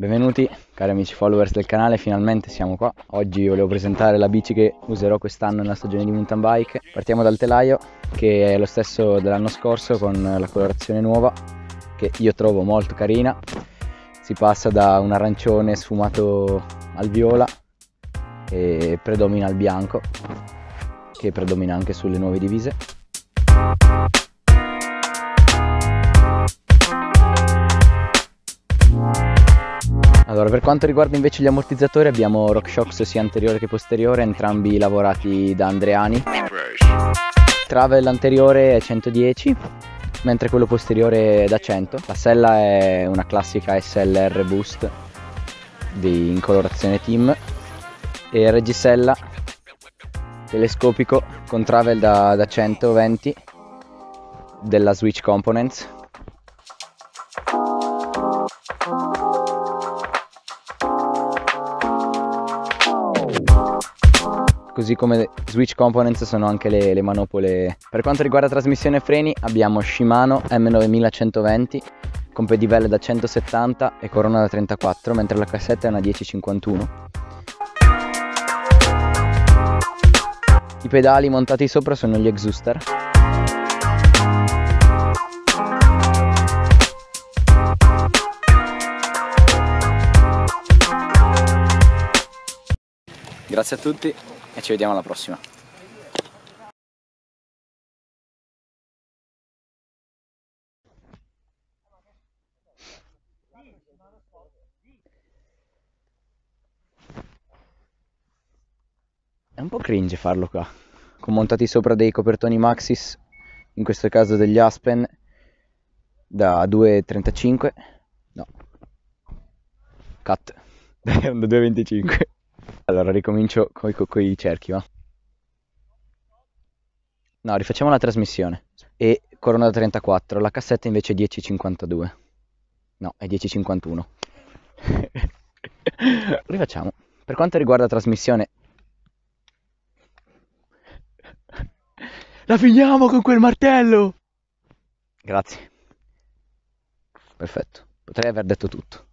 Benvenuti cari amici followers del canale, finalmente siamo qua. Oggi volevo presentare la bici che userò quest'anno nella stagione di mountain bike. Partiamo dal telaio che è lo stesso dell'anno scorso con la colorazione nuova che io trovo molto carina. Si passa da un arancione sfumato al viola e predomina il bianco che predomina anche sulle nuove divise. Allora, per quanto riguarda invece gli ammortizzatori abbiamo RockShox sia anteriore che posteriore, entrambi lavorati da Andreani. Travel anteriore è 110, mentre quello posteriore è da 100. La sella è una classica SLR Boost di, in colorazione team e il reggisella telescopico con travel da, da 120 della Switch Components così come switch components sono anche le, le manopole. Per quanto riguarda trasmissione e freni abbiamo Shimano M9120 con pedivelle da 170 e corona da 34 mentre la cassetta è una 1051. I pedali montati sopra sono gli Exuster. Grazie a tutti e ci vediamo alla prossima. È un po' cringe farlo qua, con montati sopra dei copertoni Maxis, in questo caso degli Aspen, da 2,35, no, cut, da 2,25. Allora ricomincio con i cerchi, va? No, rifacciamo la trasmissione. E corona da 34, la cassetta invece è 10,52. No, è 10,51. Rifacciamo. Per quanto riguarda la trasmissione... La finiamo con quel martello! Grazie. Perfetto. Potrei aver detto tutto.